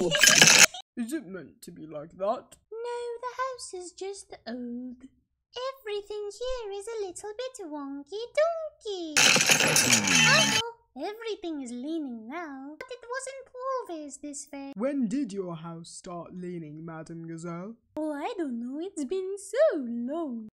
Is it meant to be like that? No, the house is just old. Everything here is a little bit wonky donkey. Hmm. oh, everything is leaning now, but it wasn't always this way. When did your house start leaning, Madame Gazelle? Oh, I don't know, it's been so long.